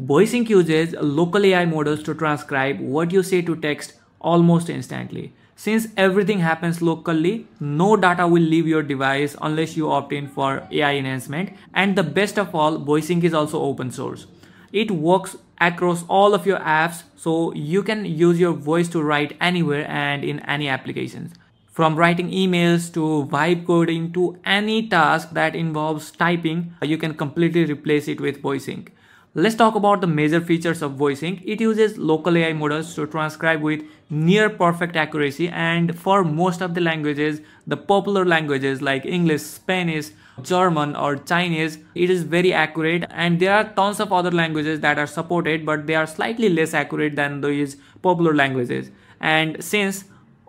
VoiceInk uses local AI models to transcribe what you say to text almost instantly. Since everything happens locally, no data will leave your device unless you opt in for AI enhancement. And the best of all, VoiceInk is also open source. It works across all of your apps so you can use your voice to write anywhere and in any applications. From writing emails to vibe coding to any task that involves typing, you can completely replace it with VoiceInk. Let's talk about the major features of VoiceInk. It uses local AI models to transcribe with near perfect accuracy and for most of the languages, the popular languages like English, Spanish, German or Chinese, it is very accurate and there are tons of other languages that are supported but they are slightly less accurate than these popular languages. And since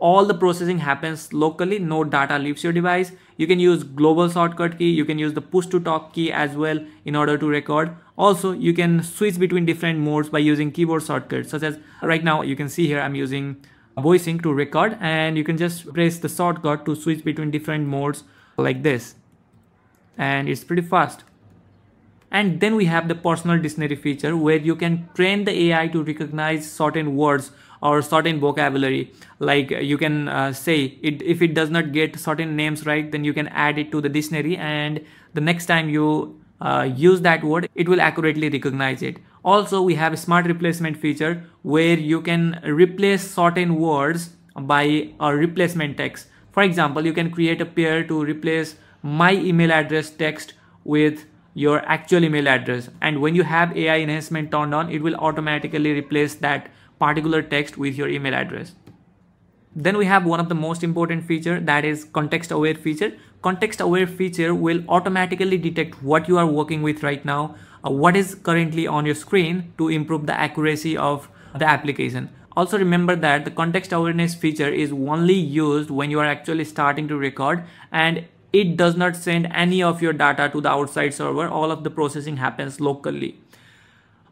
all the processing happens locally no data leaves your device. You can use global shortcut key you can use the push to talk key as well in order to record. Also you can switch between different modes by using keyboard shortcuts such as right now you can see here i'm using VoiceInk to record and you can just press the shortcut to switch between different modes like this. And it's pretty fast and then we have the personal dictionary feature where you can train the AI to recognize certain words or certain vocabulary. Like you can uh, say it if it does not get certain names right then you can add it to the dictionary. And the next time you uh, use that word it will accurately recognize it. Also we have a smart replacement feature where you can replace certain words by a replacement text. For example you can create a pair to replace my email address text with your actual email address and when you have AI enhancement turned on it will automatically replace that particular text with your email address. Then we have one of the most important feature that is context aware feature. Context aware feature will automatically detect what you are working with right now, uh, what is currently on your screen to improve the accuracy of the application. Also remember that the context awareness feature is only used when you are actually starting to record and it does not send any of your data to the outside server. All of the processing happens locally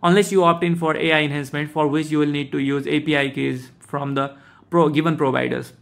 unless you opt in for AI enhancement for which you will need to use API keys from the pro given providers.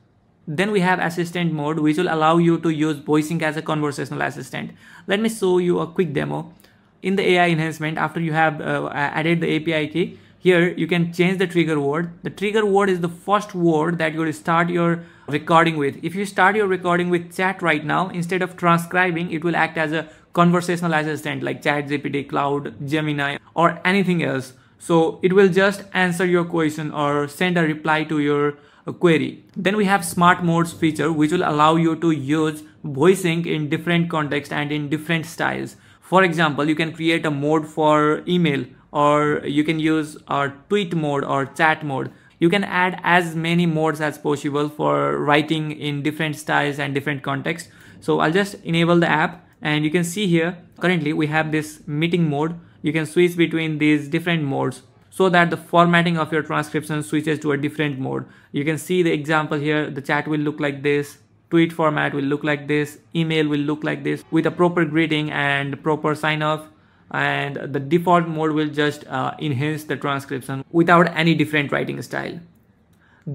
Then we have assistant mode which will allow you to use VoiceInk as a conversational assistant. Let me show you a quick demo. In the AI enhancement after you have uh, added the API key, here you can change the trigger word. The trigger word is the first word that you will start your recording with. If you start your recording with chat right now, instead of transcribing, it will act as a conversational assistant like ChatGPT, Claude Gemini, or anything else. So it will just answer your question or send a reply to your uh, query. Then we have smart modes feature which will allow you to use VoiceInk in different contexts and in different styles. For example, you can create a mode for email or you can use our tweet mode or chat mode. You can add as many modes as possible for writing in different styles and different contexts. So I'll just enable the app and you can see here currently we have this meeting mode. You can switch between these different modes so that the formatting of your transcription switches to a different mode. You can see the example here. The chat will look like this. Tweet format will look like this. Email will look like this with a proper greeting and proper sign off and the default mode will just uh, enhance the transcription without any different writing style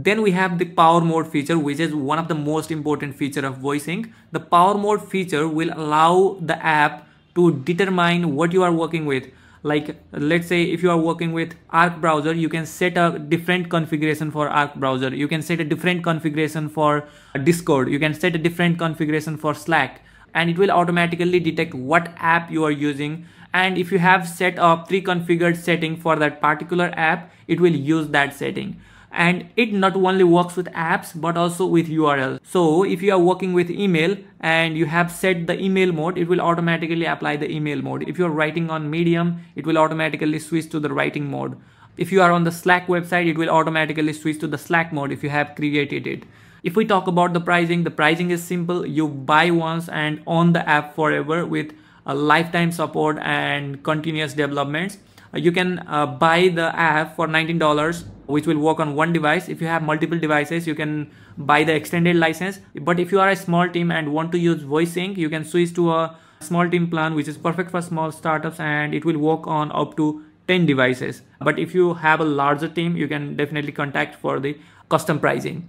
then we have the power mode feature, which is one of the most important feature of VoiceInk. The power mode feature will allow the app to determine what you are working with. Like let's say if you are working with Arc browser, you can set a different configuration for Arc browser. You can set a different configuration for Discord. You can set a different configuration for Slack and it will automatically detect what app you are using and if you have set a pre-configured setting for that particular app it will use that setting and it not only works with apps but also with URL. So if you are working with email and you have set the email mode, it will automatically apply the email mode. If you're writing on Medium, it will automatically switch to the writing mode. If you are on the Slack website, it will automatically switch to the Slack mode if you have created it. If we talk about the pricing, the pricing is simple. You buy once and own the app forever with a lifetime support and continuous developments. You can uh, buy the app for $19 which will work on one device if you have multiple devices you can buy the extended license but if you are a small team and want to use VoiceInk you can switch to a small team plan which is perfect for small startups and it will work on up to 10 devices but if you have a larger team you can definitely contact for the custom pricing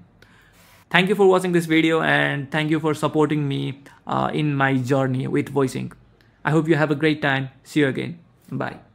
thank you for watching this video and thank you for supporting me uh, in my journey with VoiceInk. i hope you have a great time. See you again. Bye